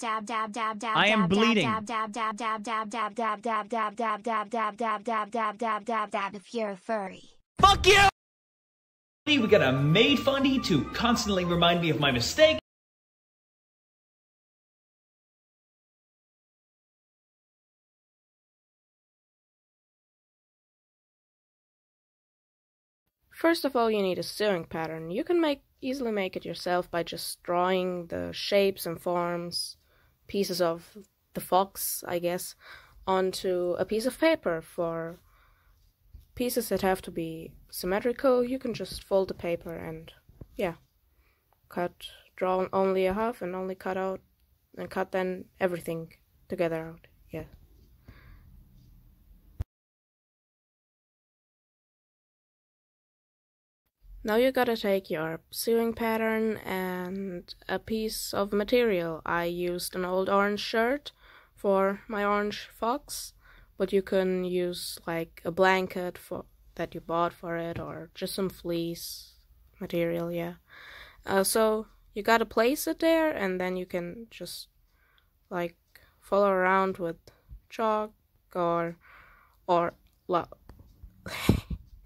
dab dab dab dab I am bleeding. dab dab dab dab dab dab dab dab dab dab dab dab dab dab dab dab dab dab if you're a furry. Fuck you! We got a maid fundy to constantly remind me of my mistake. First of all, you need a sewing pattern. You can make easily make it yourself by just drawing the shapes and forms, pieces of the fox, I guess, onto a piece of paper. For pieces that have to be symmetrical, you can just fold the paper and, yeah, cut, draw only a half and only cut out, and cut then everything together out. Yeah. Now you gotta take your sewing pattern and a piece of material. I used an old orange shirt for my orange fox, but you can use like a blanket for that you bought for it or just some fleece material, yeah. Uh, so you gotta place it there and then you can just like follow around with chalk or or well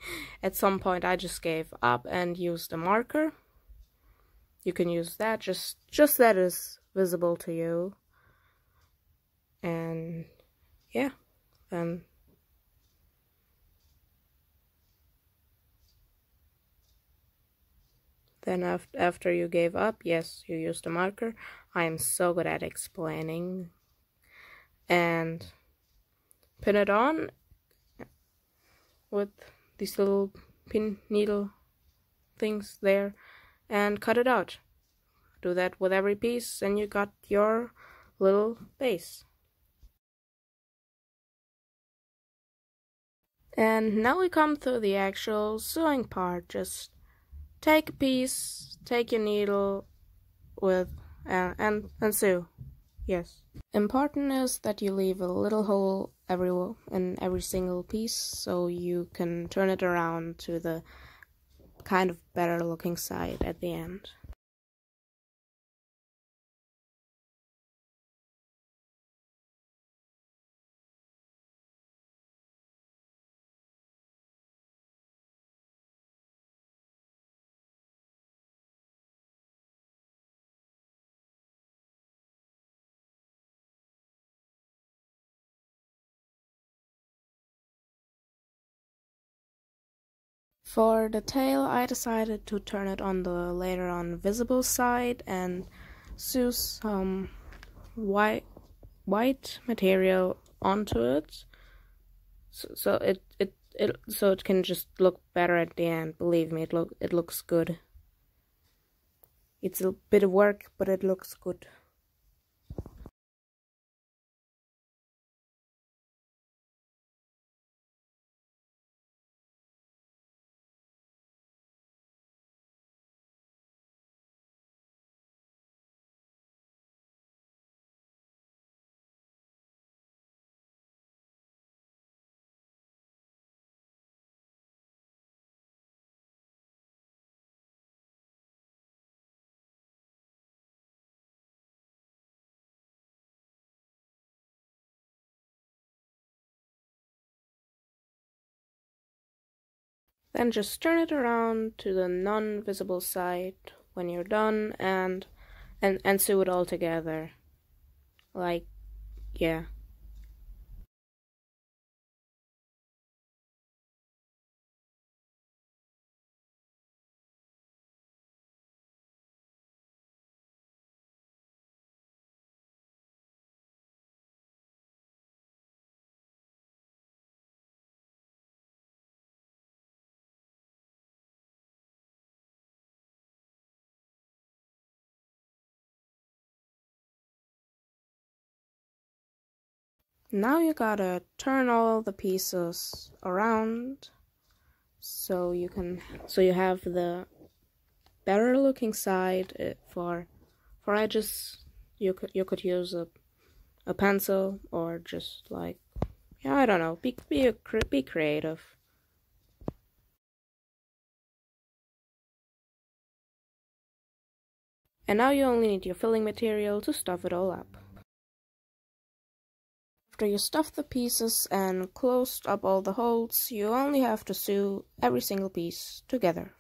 at some point I just gave up and used a marker. You can use that, just just that is visible to you. And yeah, then then after after you gave up, yes, you used a marker. I am so good at explaining. And pin it on with these little pin needle things there and cut it out. Do that with every piece and you got your little base. And now we come to the actual sewing part. Just take a piece, take your needle with uh, and and sew. Yes. Important is that you leave a little hole every single piece so you can turn it around to the kind of better looking side at the end. For the tail, I decided to turn it on the later on visible side and sew some white white material onto it, so, so it, it it so it can just look better at the end. Believe me, it look it looks good. It's a bit of work, but it looks good. Then just turn it around to the non-visible side when you're done and and and sew it all together. Like yeah. Now you gotta turn all the pieces around so you can so you have the better looking side uh, for for edges. You could you could use a a pencil or just like yeah I don't know. Be be a, be creative. And now you only need your filling material to stuff it all up After you stuff the pieces and closed up all the holes, you only have to sew every single piece together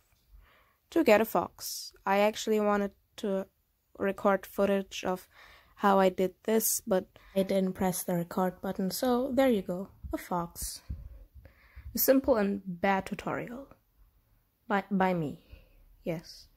to get a fox. I actually wanted to record footage of how I did this, but I didn't press the record button, so there you go, a fox. A simple and bad tutorial. By, by me, yes.